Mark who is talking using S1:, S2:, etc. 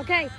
S1: Okay,